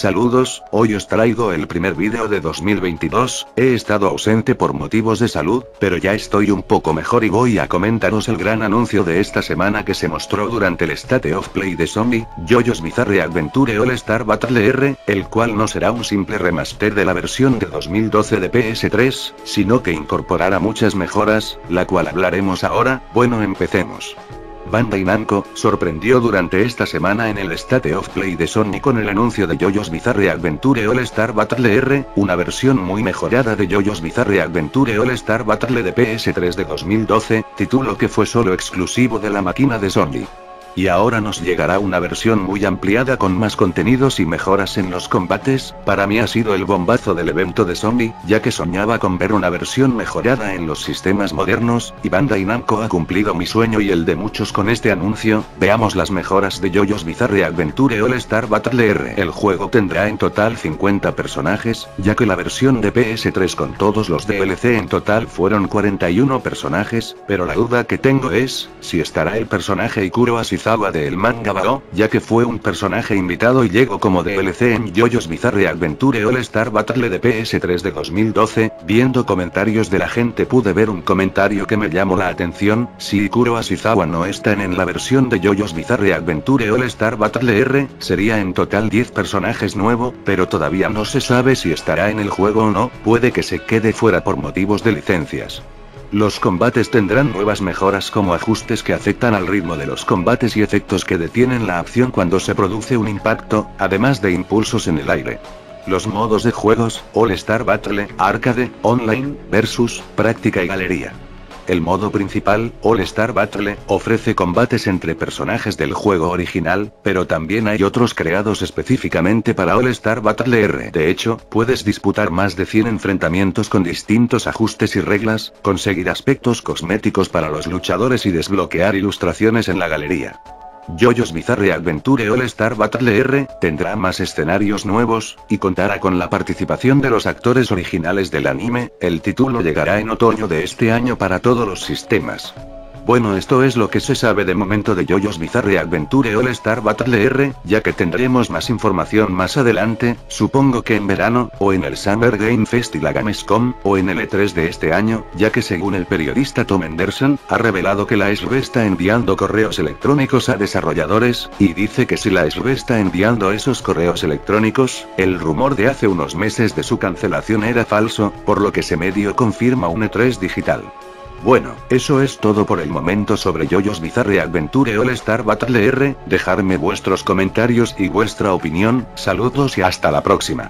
Saludos, hoy os traigo el primer vídeo de 2022, he estado ausente por motivos de salud, pero ya estoy un poco mejor y voy a comentaros el gran anuncio de esta semana que se mostró durante el State of Play de Sony, JoJo's Bizarre Adventure All Star Battle R, el cual no será un simple remaster de la versión de 2012 de PS3, sino que incorporará muchas mejoras, la cual hablaremos ahora, bueno empecemos. Bandai Namco, sorprendió durante esta semana en el State of Play de Sony con el anuncio de JoJo's Bizarre Adventure All Star Battle R, una versión muy mejorada de JoJo's Bizarre Adventure All Star Battle de PS3 de 2012, título que fue solo exclusivo de la máquina de Sony. Y ahora nos llegará una versión muy ampliada con más contenidos y mejoras en los combates, para mí ha sido el bombazo del evento de Sony, ya que soñaba con ver una versión mejorada en los sistemas modernos, y Bandai Namco ha cumplido mi sueño y el de muchos con este anuncio, veamos las mejoras de JoJo's Bizarre Adventure All Star Battle R. El juego tendrá en total 50 personajes, ya que la versión de PS3 con todos los DLC en total fueron 41 personajes, pero la duda que tengo es, si estará el personaje Ikuro así Zawa de el manga Bao, ya que fue un personaje invitado y llegó como DLC en JoJo's Bizarre Adventure All Star Battle de PS3 de 2012, viendo comentarios de la gente pude ver un comentario que me llamó la atención, si Ikuro Ashizawa no están en la versión de JoJo's Bizarre Adventure All Star Battle R, sería en total 10 personajes nuevo, pero todavía no se sabe si estará en el juego o no, puede que se quede fuera por motivos de licencias. Los combates tendrán nuevas mejoras como ajustes que afectan al ritmo de los combates y efectos que detienen la acción cuando se produce un impacto, además de impulsos en el aire. Los modos de juegos, All Star Battle, Arcade, Online, Versus, Práctica y Galería. El modo principal, All Star Battle, ofrece combates entre personajes del juego original, pero también hay otros creados específicamente para All Star Battle R. De hecho, puedes disputar más de 100 enfrentamientos con distintos ajustes y reglas, conseguir aspectos cosméticos para los luchadores y desbloquear ilustraciones en la galería. JoJo's Bizarre Adventure All Star Battle R, tendrá más escenarios nuevos, y contará con la participación de los actores originales del anime, el título llegará en otoño de este año para todos los sistemas. Bueno esto es lo que se sabe de momento de JoJo's Bizarre Adventure All Star Battle R, ya que tendremos más información más adelante, supongo que en verano, o en el Summer Game Fest y la Gamescom, o en el E3 de este año, ya que según el periodista Tom Anderson, ha revelado que la SB está enviando correos electrónicos a desarrolladores, y dice que si la SB está enviando esos correos electrónicos, el rumor de hace unos meses de su cancelación era falso, por lo que se medio confirma un E3 digital. Bueno, eso es todo por el momento sobre JoJo's Bizarre Adventure All Star Battle R, dejadme vuestros comentarios y vuestra opinión, saludos y hasta la próxima.